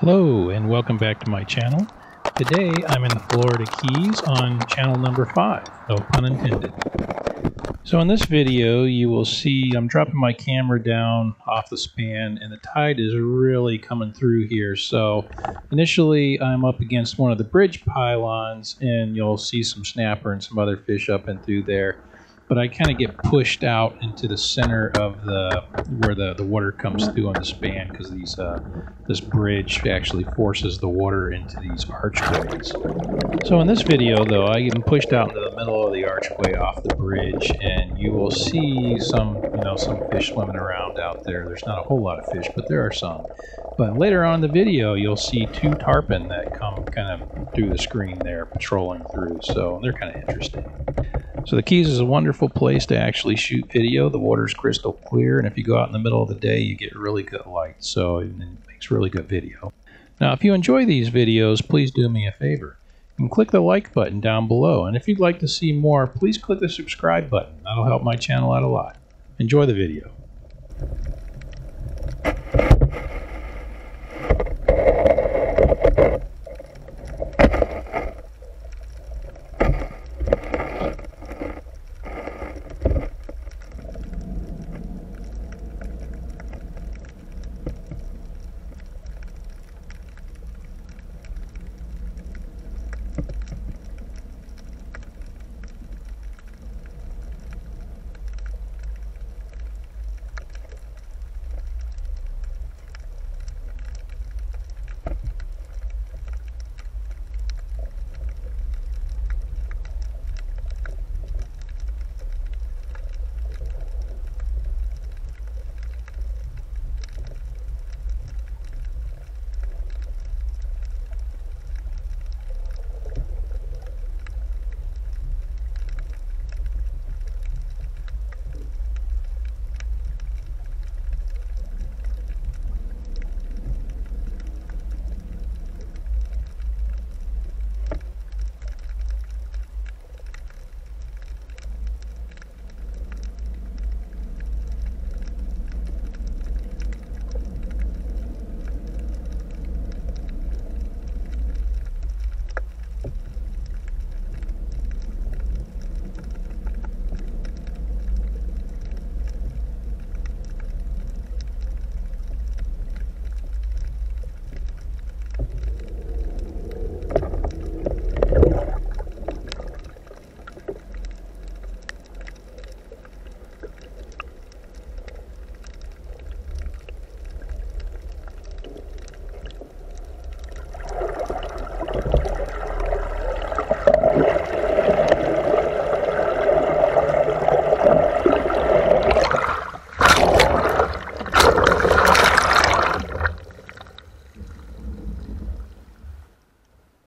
Hello and welcome back to my channel. Today I'm in the Florida Keys on channel number 5, no pun intended. So in this video you will see I'm dropping my camera down off the span and the tide is really coming through here. So initially I'm up against one of the bridge pylons and you'll see some snapper and some other fish up and through there but I kind of get pushed out into the center of the where the, the water comes through on the span because these uh, this bridge actually forces the water into these archways. So in this video though I get pushed out into the middle of the archway off the bridge and you will see some you know some fish swimming around out there. There's not a whole lot of fish but there are some. But later on in the video you'll see two tarpon that come kind of through the screen there patrolling through so they're kind of interesting. So the Keys is a wonderful place to actually shoot video. The water's crystal clear, and if you go out in the middle of the day, you get really good light, so it makes really good video. Now, if you enjoy these videos, please do me a favor. Can click the like button down below, and if you'd like to see more, please click the subscribe button. That'll help my channel out a lot. Enjoy the video.